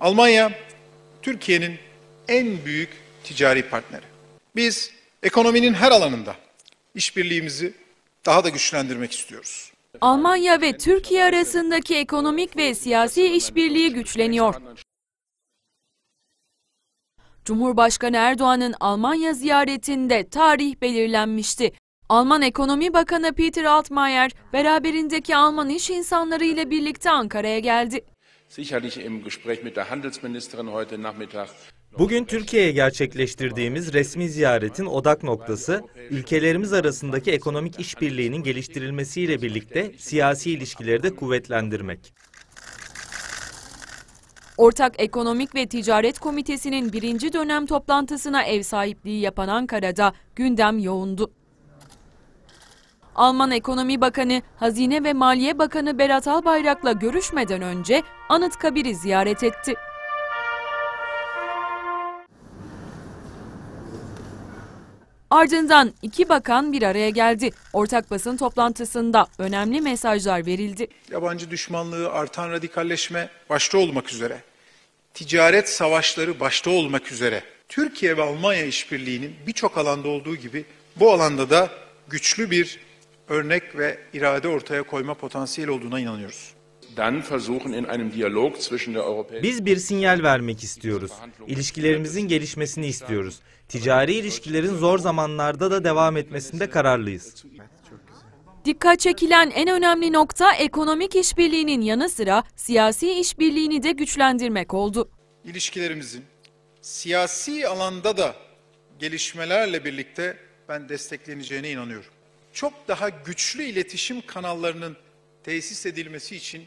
Almanya, Türkiye'nin en büyük ticari partneri. Biz ekonominin her alanında işbirliğimizi daha da güçlendirmek istiyoruz. Almanya ve Türkiye arasındaki ekonomik ve siyasi işbirliği güçleniyor. Cumhurbaşkanı Erdoğan'ın Almanya ziyaretinde tarih belirlenmişti. Alman Ekonomi Bakanı Peter Altmaier beraberindeki Alman iş insanları ile birlikte Ankara'ya geldi. Sicherlich im Gespräch mit der Handelsministerin heute Nachmittag Bugün Türkiye'ye gerçekleştirdiğimiz resmi ziyaretin odak noktası, ülkelerimiz arasındaki ekonomik işbirliğinin geliştirilmesiyle birlikte siyasi ilişkileri de kuvvetlendirmek. Ortak Ekonomik ve Ticaret Komitesi'nin birinci dönem toplantısına ev sahipliği yapan Ankara'da gündem yoğundu. Alman Ekonomi Bakanı, Hazine ve Maliye Bakanı Berat Albayrak'la görüşmeden önce Anıtkabir'i ziyaret etti. Ardından iki bakan bir araya geldi. Ortak basın toplantısında önemli mesajlar verildi. Yabancı düşmanlığı, artan radikalleşme başta olmak üzere, ticaret savaşları başta olmak üzere Türkiye ve Almanya işbirliğinin birçok alanda olduğu gibi bu alanda da güçlü bir örnek ve irade ortaya koyma potansiyeli olduğuna inanıyoruz. dann versuchen, in einem Dialog zwischen der Europäischen Biz bir sinyal vermek istiyoruz. İlişkilerimizin gelişmesini istiyoruz. Ticari ilişkilerin zor zamanlarda da devam etmesinde kararlıyız. Dikkat çekilen en önemli nokta ekonomik işbirliğinin yanı sıra siyasi işbirliğini de güçlendirmek oldu. İlişkilerimizin siyasi alanda da gelişmelerle birlikte ben destekleneceğine inanıyorum. Çok daha güçlü iletişim kanallarının tesis edilmesi için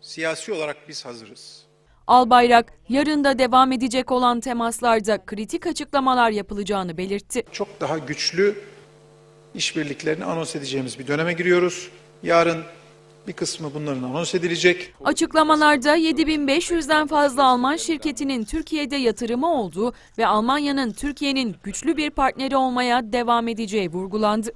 siyasi olarak biz hazırız. Albayrak yarın da devam edecek olan temaslarda kritik açıklamalar yapılacağını belirtti. Çok daha güçlü işbirliklerini anons edeceğimiz bir döneme giriyoruz. Yarın bir kısmı bunların anons edilecek. Açıklamalarda 7500'den fazla Alman şirketinin Türkiye'de yatırımı olduğu ve Almanya'nın Türkiye'nin güçlü bir partneri olmaya devam edeceği vurgulandı.